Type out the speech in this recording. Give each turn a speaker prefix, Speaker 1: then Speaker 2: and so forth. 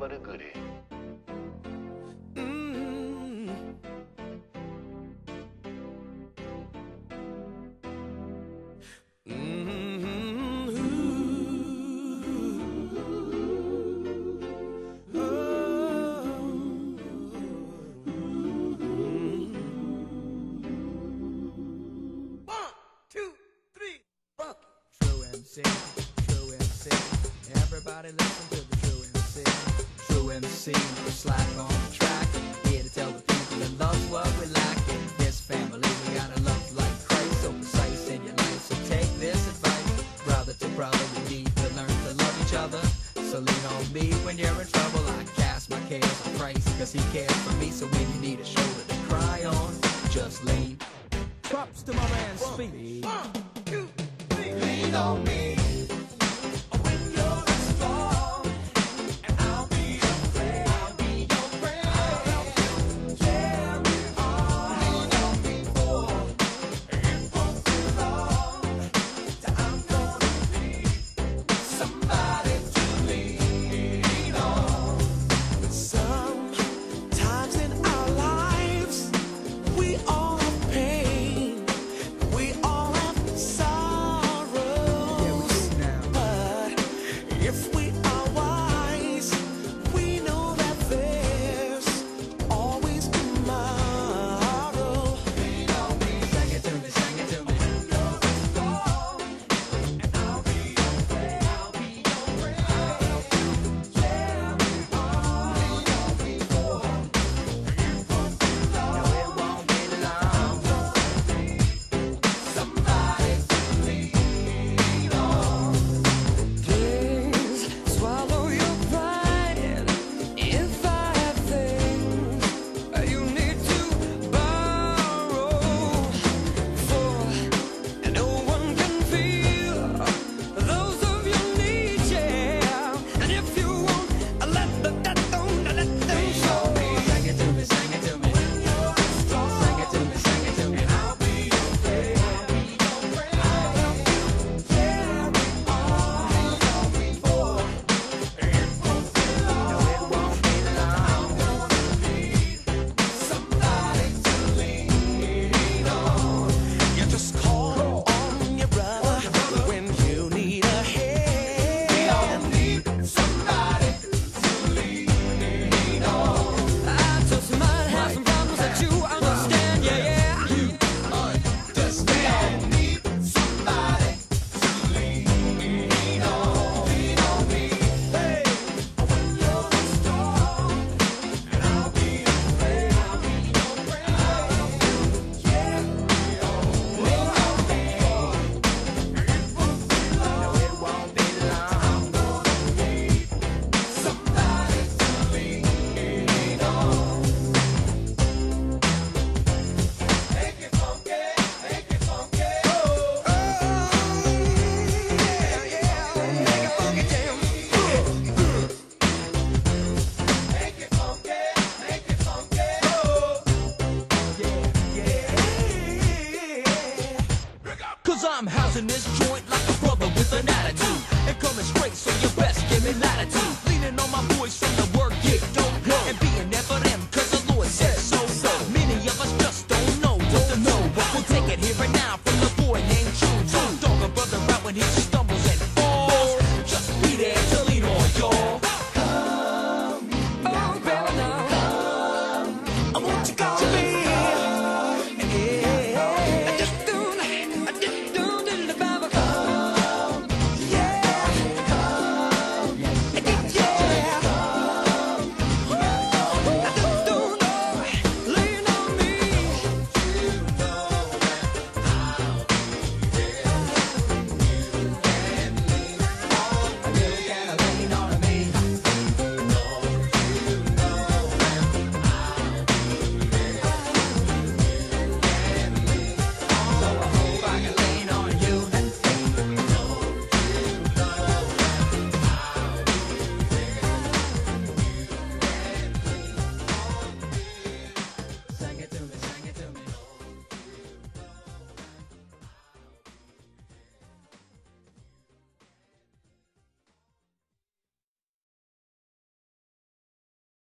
Speaker 1: but a goodie.
Speaker 2: True MC, true MC. Everybody listen to the true MC. MC, we slide slack on track. Here to tell the people that love what we lack. In this family, we gotta love like Christ, so precise in your life. So take this advice, brother to brother, we need to learn to love each other. So lean on me when you're in trouble. I cast my cares on Christ, cause he cares for me. So when you need a shoulder to cry on, just lean. Props to my man feet. One, two, three. Lean on me.
Speaker 3: in
Speaker 2: this
Speaker 3: joint like a brother with an attitude. And coming straight, so
Speaker 2: you best give me
Speaker 3: latitude. Leaning on my boys from the work get don't go. And being there for them,
Speaker 2: cause the Lord said so. so. Many of
Speaker 3: us just don't know don't know. But we'll take it here and
Speaker 2: now from
Speaker 3: the boy named True. Don't dog a brother out when he's